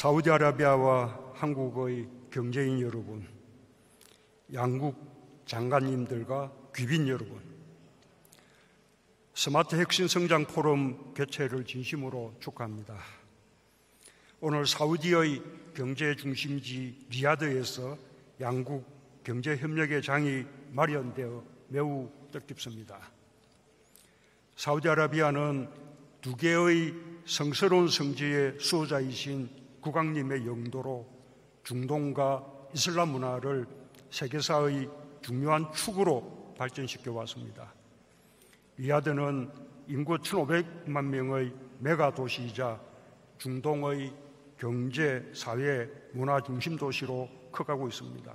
사우디아라비아와 한국의 경제인 여러분, 양국 장관님들과 귀빈 여러분, 스마트 혁신 성장 포럼 개최를 진심으로 축하합니다. 오늘 사우디의 경제 중심지 리야드에서 양국 경제 협력의 장이 마련되어 매우 뜻깊습니다. 사우디아라비아는 두 개의 성스러운 성지의 수호자이신 국왕님의 영도로 중동과 이슬람 문화를 세계사의 중요한 축으로 발전시켜 왔습니다. 리야드는 인구 1,500만 명의 메가 도시이자 중동의 경제, 사회, 문화 중심 도시로 커가고 있습니다.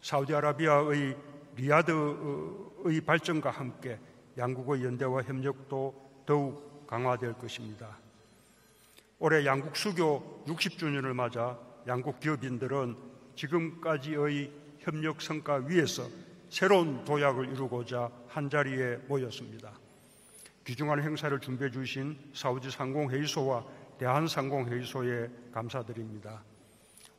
사우디아라비아의 리야드의 발전과 함께 양국의 연대와 협력도 더욱 강화될 것입니다. 올해 양국 수교 60주년을 맞아 양국 기업인들은 지금까지의 협력 성과 위에서 새로운 도약을 이루고자 한자리에 모였습니다. 귀중한 행사를 준비해 주신 사우디 상공회의소와 대한상공회의소에 감사드립니다.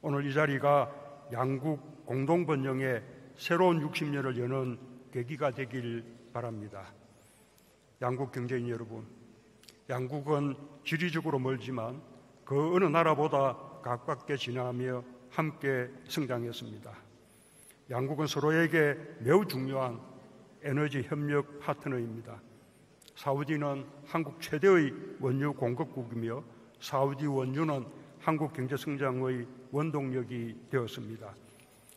오늘 이 자리가 양국 공동번영의 새로운 60년을 여는 계기가 되길 바랍니다. 양국 경제인 여러분, 양국은 지리적으로 멀지만 그 어느 나라보다 가깝게 지나며 함께 성장했습니다. 양국은 서로에게 매우 중요한 에너지 협력 파트너입니다. 사우디는 한국 최대의 원유 공급국이며 사우디 원유는 한국 경제 성장의 원동력이 되었습니다.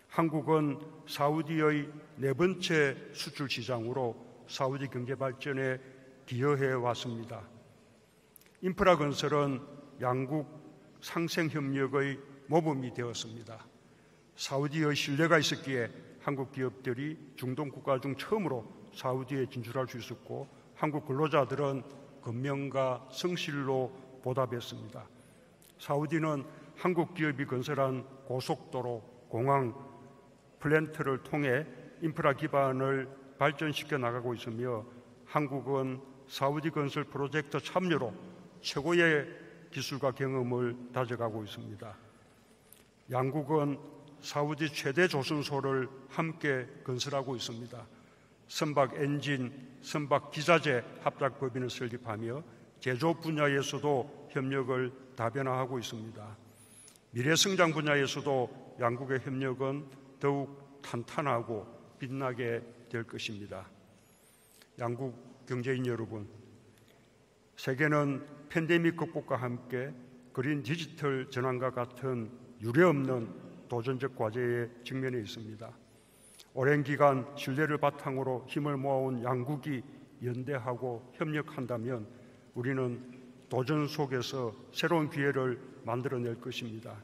한국은 사우디의 네 번째 수출 시장으로 사우디 경제 발전에 기여해 왔습니다. 인프라 건설은 양국 상생 협력의 모범이 되었습니다. 사우디의 신뢰가 있었기에 한국 기업들이 중동 국가 중 처음으로 사우디에 진출할 수 있었고 한국 근로자들은 건명과 성실로 보답했습니다. 사우디는 한국 기업이 건설한 고속도로, 공항, 플랜트를 통해 인프라 기반을 발전시켜 나가고 있으며 한국은 사우디 건설 프로젝트 참여로 최고의 기술과 경험을 다져가고 있습니다. 양국은 사우디 최대 조선소를 함께 건설하고 있습니다. 선박 엔진, 선박 기자재 합작법인을 설립하며 제조 분야에서도 협력을 다변화하고 있습니다. 미래 성장 분야에서도 양국의 협력은 더욱 탄탄하고 빛나게 될 것입니다. 양국 경제인 여러분, 세계는 팬데믹 극복과 함께 그린 디지털 전환과 같은 유례없는 도전적 과제에 직면해 있습니다. 오랜 기간 신뢰를 바탕으로 힘을 모아온 양국이 연대하고 협력한다면 우리는 도전 속에서 새로운 기회를 만들어낼 것입니다.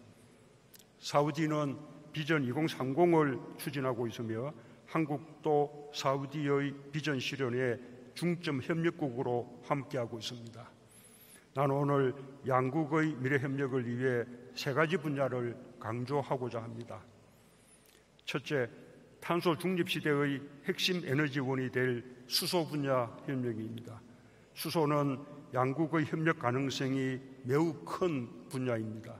사우디는 비전 2030을 추진하고 있으며 한국도 사우디의 비전 실현에 중점 협력국으로 함께하고 있습니다. 나는 오늘 양국의 미래 협력을 위해 세 가지 분야를 강조하고자 합니다. 첫째, 탄소 중립 시대의 핵심 에너지원이 될 수소 분야 협력입니다. 수소는 양국의 협력 가능성이 매우 큰 분야입니다.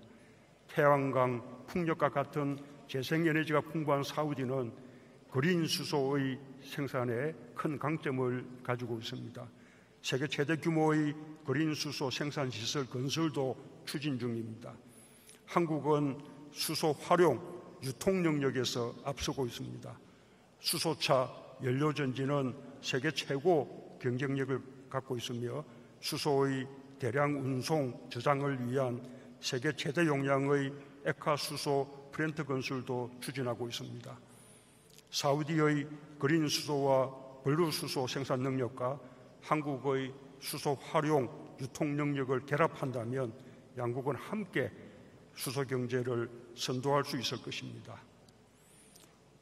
태양광, 풍력과 같은 재생에너지가 풍부한 사우디는 그린 수소의 생산에 큰 강점을 가지고 있습니다. 세계 최대 규모의 그린 수소 생산 시설 건설도 추진 중입니다. 한국은 수소 활용, 유통 영역에서 앞서고 있습니다. 수소차 연료 전지는 세계 최고 경쟁력을 갖고 있으며 수소의 대량 운송 저장을 위한 세계 최대 용량의 액화 수소 플랜트 건설도 추진하고 있습니다. 사우디의 그린 수소와 블루 수소 생산 능력과 한국의 수소 활용 유통 능력을 결합한다면 양국은 함께 수소 경제를 선도할 수 있을 것입니다.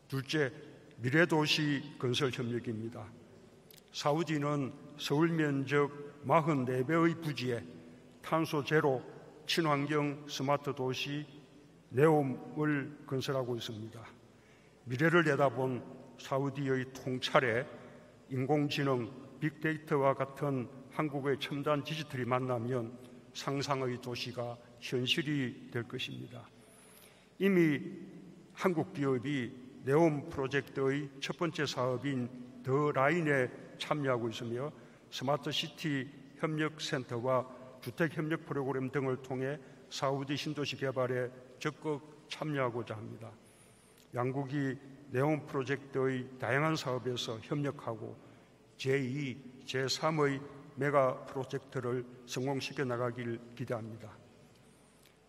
둘째, 미래 도시 건설 협력입니다. 사우디는 서울 면적 44배의 부지에 탄소 제로 친환경 스마트 도시 네옴을 건설하고 있습니다. 미래를 내다본 사우디의 통찰에 인공지능, 빅데이터와 같은 한국의 첨단 디지털이 만나면 상상의 도시가 현실이 될 것입니다. 이미 한국 기업이 네옴 프로젝트의 첫 번째 사업인 더 라인에 참여하고 있으며 스마트 시티 협력센터와 주택 협력 프로그램 등을 통해 사우디 신도시 개발에 적극 참여하고자 합니다. 양국이 네온 프로젝트의 다양한 사업에서 협력하고 제2, 제3의 메가 프로젝트를 성공시켜 나가길 기대합니다.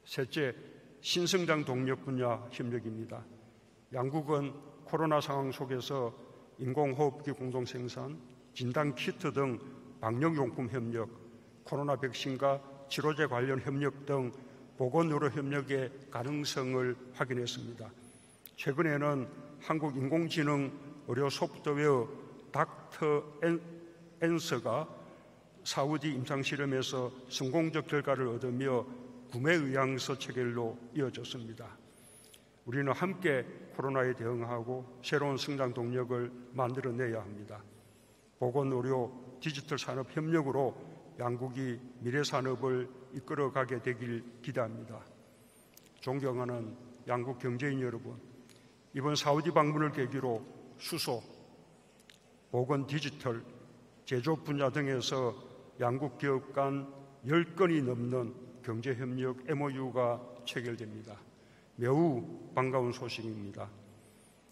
셋째, 신성장 동력 분야 협력입니다. 양국은 코로나 상황 속에서 인공호흡기 공동 생산, 진단 키트 등 방역용품 협력, 코로나 백신과 치료제 관련 협력 등 보건의료 협력의 가능성을 확인했습니다. 최근에는 한국 인공지능 의료 소프트웨어 닥터 앤서가 사우디 임상실험에서 성공적 결과를 얻으며 구매 의향서 체결로 이어졌습니다. 우리는 함께 코로나에 대응하고 새로운 성장 동력을 만들어내야 합니다. 보건의료 디지털 산업 협력으로 양국이 미래 산업을 이끌어가게 되길 기대합니다. 존경하는 양국 경제인 여러분, 이번 사우디 방문을 계기로 수소, 보건 디지털, 제조 분야 등에서 양국 기업 간 10건이 넘는 경제협력 MOU가 체결됩니다. 매우 반가운 소식입니다.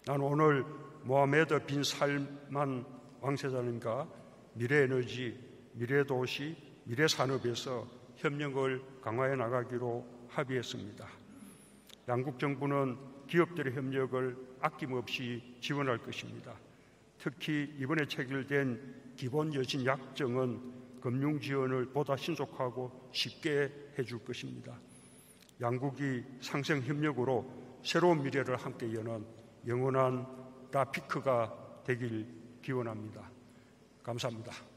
나는 오늘 모하메드 빈 살만 왕세자님과 미래에너지, 미래도시, 미래산업에서 협력을 강화해 나가기로 합의했습니다. 양국 정부는 기업들의 협력을 아낌없이 지원할 것입니다. 특히 이번에 체결된 기본 여진 약정은 금융 지원을 보다 신속하고 쉽게 해줄 것입니다. 양국이 상생 협력으로 새로운 미래를 함께 여는 영원한 라피크가 되길 기원합니다. 감사합니다.